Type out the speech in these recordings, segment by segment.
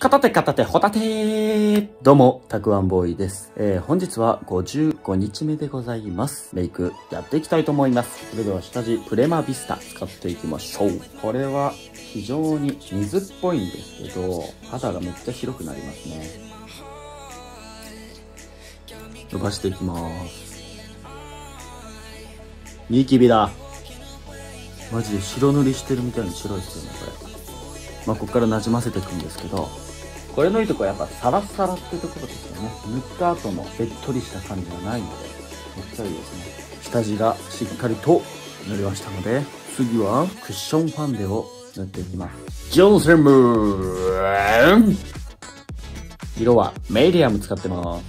片手片手ホタテどうも、たくあんボーイです。えー、本日は55日目でございます。メイクやっていきたいと思います。それでは下地プレマビスタ使っていきましょう。これは非常に水っぽいんですけど、肌がめっちゃ広くなりますね。伸ばしていきます。ニキビだ。マジで白塗りしてるみたいに白いですよね、これ。まあ、ここからなじませていくんですけど、これのいいとこはやっぱサラサラってところですよね。塗った後のべっとりした感じがないので、めっちゃいいですね。下地がしっかりと塗りましたので、次はクッションファンデを塗っていきます。ジョンセン色はメイディアム使ってます。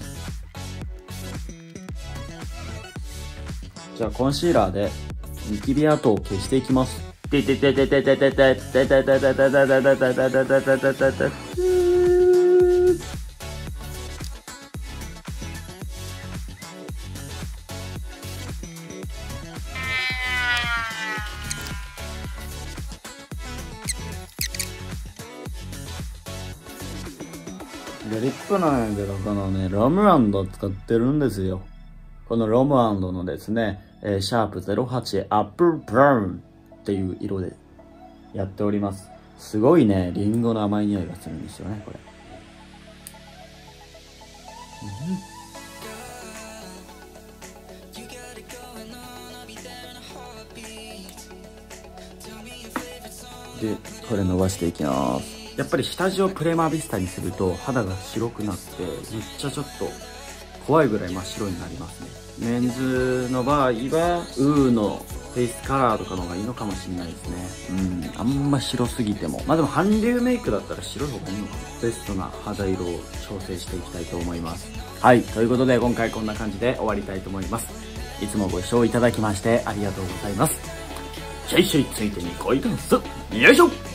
じゃあコンシーラーでニキビ跡を消していきます。ててててててててててててててててててで、リップなんやけど、このね、ロムアンド使ってるんですよ。このロムアンドのですね、えー、シャープ08アップルブラウンっていう色でやっております。すごいね、リンゴの甘い匂いがするんですよね、これ。で、これ伸ばしていきます。やっぱり下地をプレマービスタにすると肌が白くなってめっちゃちょっと怖いぐらい真っ白になりますね。メンズの場合はウーノのフェイスカラーとかの方がいいのかもしれないですね。うん。あんま白すぎても。まあでも韓流メイクだったら白い方がいいのかな。ベストな肌色を調整していきたいと思います。はい。ということで今回こんな感じで終わりたいと思います。いつもご視聴いただきましてありがとうございます。シェイシェイついてに恋ダンス。よいしょ